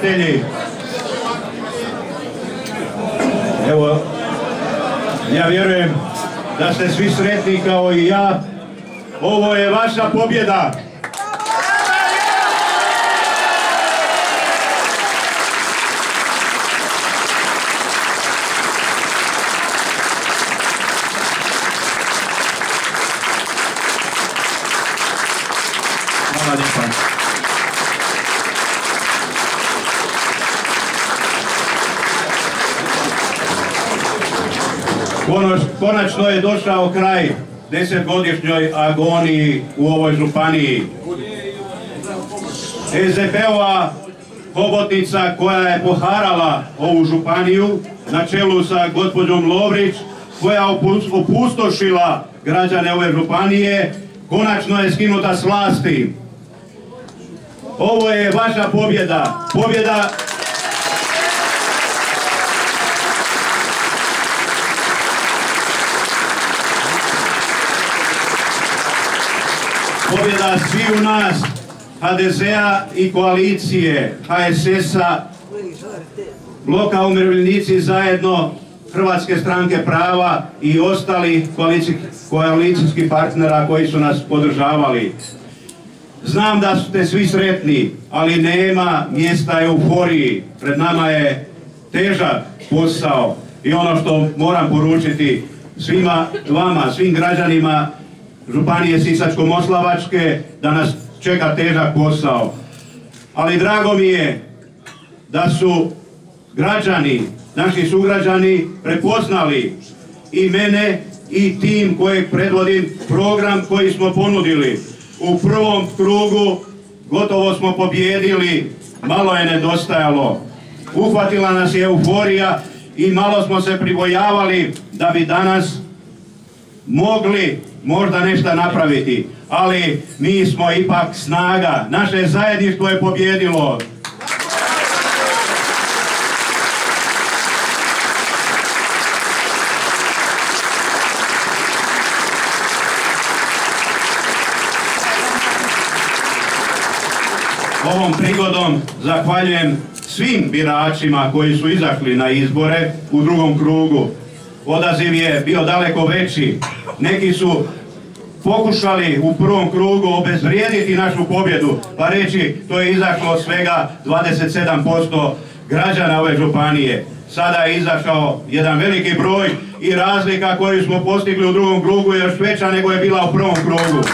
prijatelji, evo, ja vjerujem da ste svi sretni kao i ja. Ovo je vaša pobjeda. Hvala. Konač- Konačno je došao kraj desetgodišnjoj agoniji u ovoj županiji. SDP-ova hobotnica koja je poharala ovu županiju na čelu sa gospođom Lovrić, koja opustošila građane ove županije, konačno je skinuta s vlasti. Ovo je vaša pobjeda, pobjeda pobjeda svi u nas, HDZ-a i koalicije, HSS-a, bloka umirovljenici zajedno, Hrvatske stranke prava i ostali koalici- koalicijskih partnera koji su nas podržavali. Znam da ste svi sretni, ali nema mjesta euforiji. Pred nama je težak posao i ono što moram poručiti svima vama, svim građanima Županije Sisačko-Moslavačke da nas čeka težak posao. Ali drago mi je da su građani, naši sugrađani prepoznali i mene i tim kojeg predvodim program koji smo ponudili. U prvom krugu gotovo smo pobjedili, malo je nedostajalo. Uhvatila nas je euforija i malo smo se pribojavali da bi danas mogli možda nešto napraviti, ali mi smo ipak snaga. Naše zajedništvo je pobjedilo. Ovom prigodom zahvaljujem svim biračima koji su izašli na izbore u drugom krugu. Odaziv je bio daleko veći. Neki su pokušali u prvom krugu obezvrijediti našu pobjedu, pa reći to je izašlo svega 27% građana ove županije. Sada je izašao jedan veliki broj i razlika koju smo postigli u drugom krugu je još veća nego je bila u prvom krugu.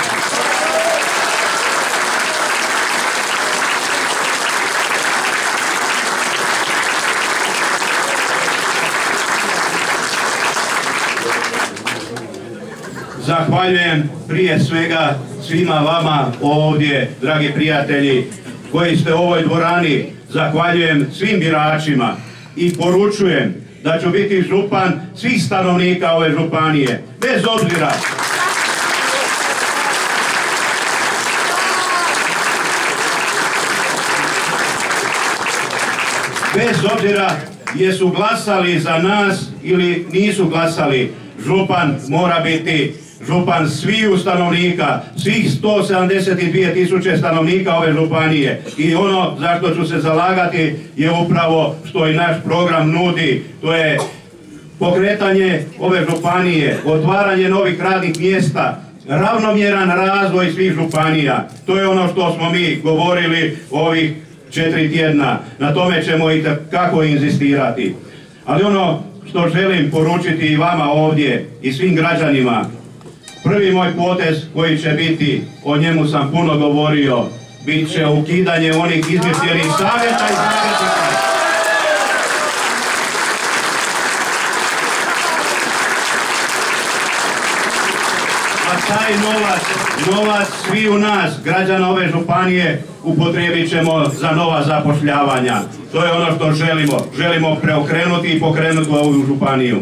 Zahvaljujem prije svega svima vama ovdje, dragi prijatelji, koji ste u ovoj dvorani. Zahvaljujem svim biračima i poručujem da ću biti župan svih stanovnika ove županije, bez obzira bez obzira jesu glasali za nas ili nisu glasali, župan mora biti župan sviju stanovnika, svih 172 tisuće stanovnika ove županije. I ono za što ću se zalagati je upravo što i naš program nudi, to je pokretanje ove županije, otvaranje novih radnih mjesta, ravnomjeran razvoj svih županija. To je ono što smo mi govorili ovih četiri tjedna. Na tome ćemo i kako inzistirati. Ali ono što želim poručiti i vama ovdje i svim građanima, prvi moj potez koji će biti, o njemu sam puno govorio, bit će ukidanje onih izvješćenih savjeta i savjetnika. A taj novac, novac svi u nas, građana ove županije, upotrijebit ćemo za nova zapošljavanja. To je ono što želimo. Želimo preokrenuti i pokrenuti ovu županiju.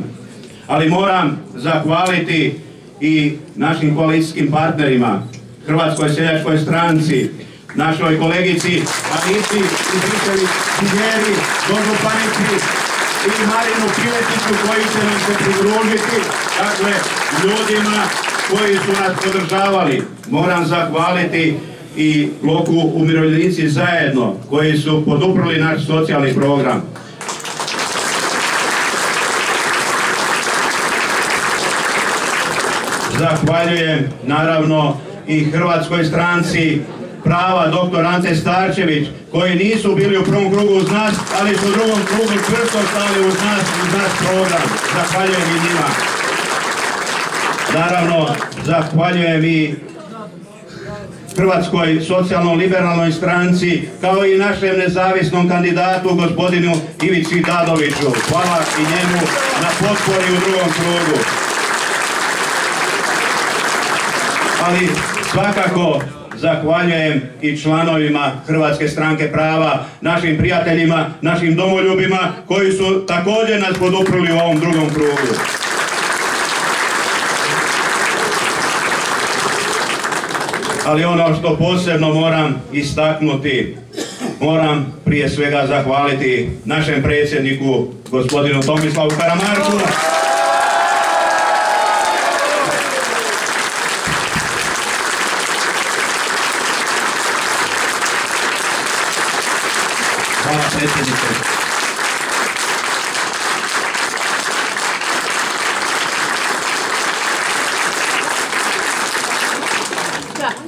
Ali moram zahvaliti i našim koalicijskim partnerima, Hrvatskoj seljačkoj stranci, našoj kolegici Anici Izvičevi Sigeri, dožupanici i Marinu Piletiću koji će nam se pridružiti, dakle ljudima koji su nas podržavali. Moram zahvaliti i bloku umirovljenici zajedno koji su poduprli naš socijalni program. Zahvaljujem naravno i Hrvatskoj stranci prava dr. Ante Starčević koji nisu bili u prvom krugu uz nas, ali su u drugom krugu čvrsto stali uz nas, uz naš program. Zahvaljujem i njima. Naravno, zahvaljujem i Hrvatskoj socijalno-liberalnoj stranci, kao i našem nezavisnom kandidatu, gospodinu Ivici Dadoviću. Hvala i njemu na potpori u drugom krugu. Ali svakako zahvaljujem i članovima Hrvatske stranke prava, našim prijateljima, našim domoljubima koji su također nas poduprli u ovom drugom krugu. ali ono što posebno moram istaknuti, moram prije svega zahvaliti našem predsjedniku, gospodinu Tomislavu Karamarku, Hvala predsjedniče.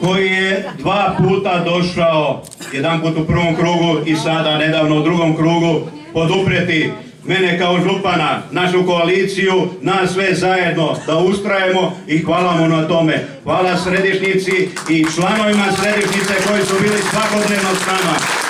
koji je dva puta došao, jedan put u prvom krugu i sada nedavno u drugom krugu, poduprijeti mene kao župana, našu koaliciju, nas sve zajedno da ustrajemo i hvala mu na tome. Hvala središnjici i članovima središnjice koji su bili svakodnevno s nama.